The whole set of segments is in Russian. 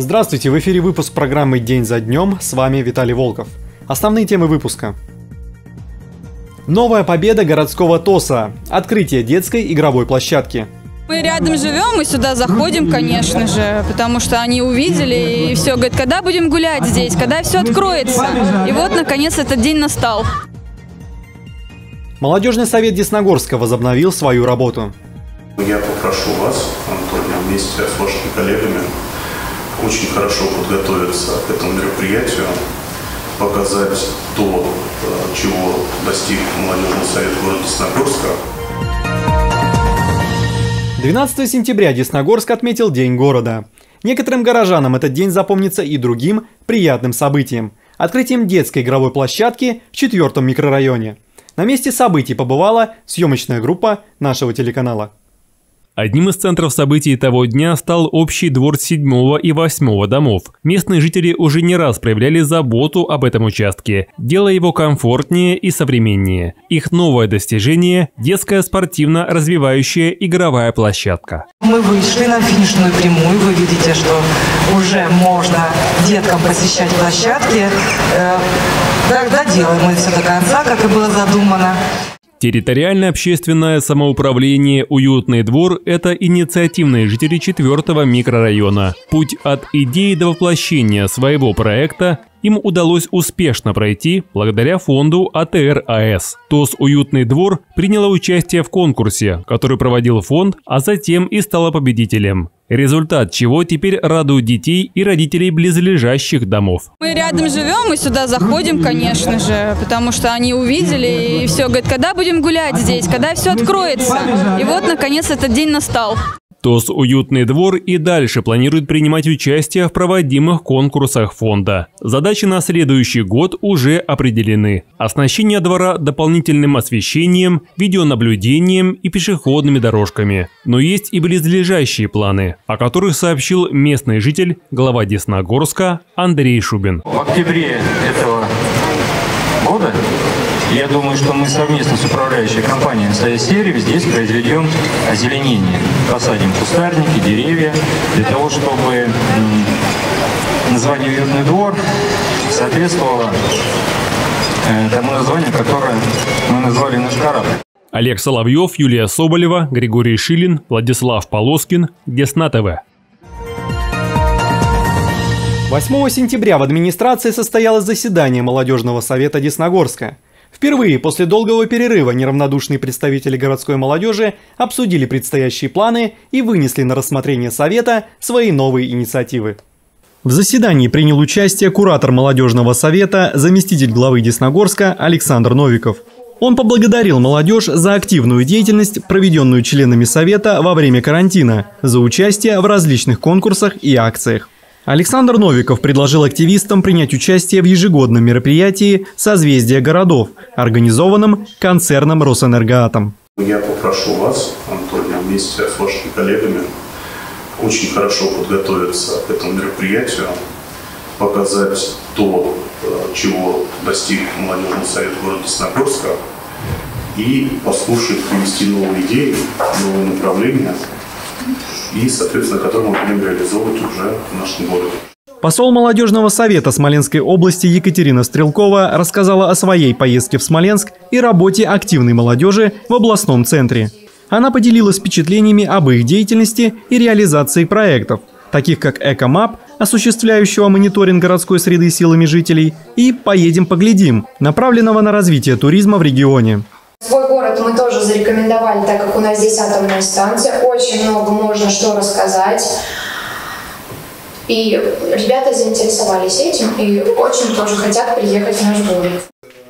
Здравствуйте, в эфире выпуск программы «День за днем». С вами Виталий Волков. Основные темы выпуска. Новая победа городского ТОСа. Открытие детской игровой площадки. Мы рядом живем, мы сюда заходим, конечно же, потому что они увидели и все, говорят, когда будем гулять здесь, когда все откроется. И вот, наконец, этот день настал. Молодежный совет Десногорска возобновил свою работу. Я попрошу вас, Антония, вместе с вашими коллегами очень хорошо подготовиться к этому мероприятию, показать то, э, чего достиг молодежный совет города Десногорска. 12 сентября Десногорск отметил День города. Некоторым горожанам этот день запомнится и другим приятным событием – открытием детской игровой площадки в четвертом микрорайоне. На месте событий побывала съемочная группа нашего телеканала. Одним из центров событий того дня стал общий двор 7 и 8 домов. Местные жители уже не раз проявляли заботу об этом участке, делая его комфортнее и современнее. Их новое достижение – детская спортивно-развивающая игровая площадка. Мы вышли на финишную прямую, вы видите, что уже можно деткам посещать площадки. Э, да, доделаем мы все до конца, как и было задумано. Территориальное общественное самоуправление «Уютный двор» – это инициативные жители четвертого микрорайона. Путь от идеи до воплощения своего проекта им удалось успешно пройти благодаря фонду АТР АЭС. ТОС «Уютный двор» приняла участие в конкурсе, который проводил фонд, а затем и стала победителем. Результат чего теперь радует детей и родителей близлежащих домов. Мы рядом живем, мы сюда заходим, конечно же, потому что они увидели и все, говорят, когда будем гулять здесь, когда все откроется. И вот, наконец, этот день настал. ТОС «Уютный двор» и дальше планирует принимать участие в проводимых конкурсах фонда. Задачи на следующий год уже определены. Оснащение двора дополнительным освещением, видеонаблюдением и пешеходными дорожками. Но есть и близлежащие планы, о которых сообщил местный житель, глава Десногорска Андрей Шубин. В октябре этого года я думаю, что мы совместно с управляющей компанией «Настоящий здесь произведем озеленение. Посадим кустарники, деревья, для того, чтобы название «Уютный двор» соответствовало э, тому названию, которое мы назвали наш корабль. Олег Соловьев, Юлия Соболева, Григорий Шилин, Владислав Полоскин, Десна ТВ. 8 сентября в администрации состоялось заседание Молодежного совета Десногорска – Впервые после долгого перерыва неравнодушные представители городской молодежи обсудили предстоящие планы и вынесли на рассмотрение Совета свои новые инициативы. В заседании принял участие куратор молодежного совета, заместитель главы Десногорска Александр Новиков. Он поблагодарил молодежь за активную деятельность, проведенную членами совета во время карантина, за участие в различных конкурсах и акциях. Александр Новиков предложил активистам принять участие в ежегодном мероприятии «Созвездие городов», организованном концерном «Росэнергоатом». Я попрошу вас, Антония, вместе с вашими коллегами очень хорошо подготовиться к этому мероприятию, показать то, э, чего достиг молодежный совет города Десногорска, и послушать, привести новые идеи, новые направления – и, соответственно, которые мы будем реализовывать уже в нашем городе. Посол молодежного совета Смоленской области Екатерина Стрелкова рассказала о своей поездке в Смоленск и работе активной молодежи в областном центре. Она поделилась впечатлениями об их деятельности и реализации проектов, таких как «Экомап», осуществляющего мониторинг городской среды силами жителей, и «Поедем поглядим», направленного на развитие туризма в регионе. Свой город мы тоже зарекомендовали, так как у нас здесь атомная станция. Очень много можно что рассказать. И ребята заинтересовались этим и очень тоже хотят приехать в наш город.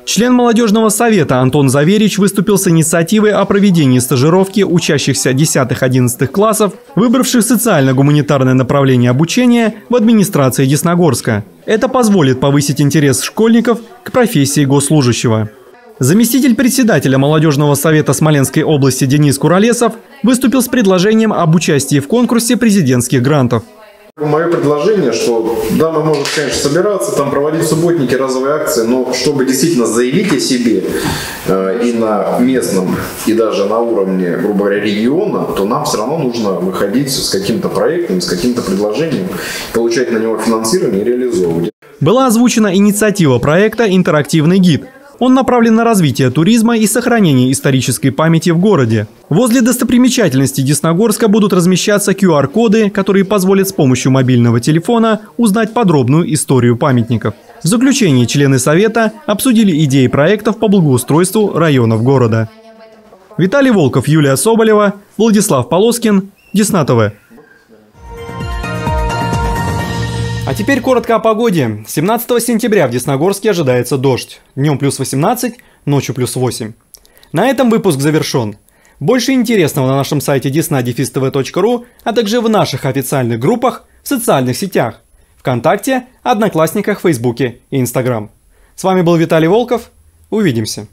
Член молодежного совета Антон Заверич выступил с инициативой о проведении стажировки учащихся 10-11 классов, выбравших социально-гуманитарное направление обучения в администрации Десногорска. Это позволит повысить интерес школьников к профессии госслужащего. Заместитель председателя молодежного совета Смоленской области Денис Куролесов выступил с предложением об участии в конкурсе президентских грантов. Мое предложение, что да, мы можем, конечно, собираться, там проводить субботники, разовые акции, но чтобы действительно заявить о себе э, и на местном, и даже на уровне, грубо говоря, региона, то нам все равно нужно выходить с каким-то проектом, с каким-то предложением, получать на него финансирование и реализовывать. Была озвучена инициатива проекта «Интерактивный гид», он направлен на развитие туризма и сохранение исторической памяти в городе. Возле достопримечательностей Десногорска будут размещаться QR-коды, которые позволят с помощью мобильного телефона узнать подробную историю памятников. В заключении члены Совета обсудили идеи проектов по благоустройству районов города. Виталий Волков, Юлия Соболева, Владислав Полоскин, Десна ТВ. А теперь коротко о погоде. 17 сентября в Десногорске ожидается дождь. Днем плюс 18, ночью плюс 8. На этом выпуск завершен. Больше интересного на нашем сайте desna.tv.ru, а также в наших официальных группах в социальных сетях. ВКонтакте, Одноклассниках, Фейсбуке и Инстаграм. С вами был Виталий Волков. Увидимся.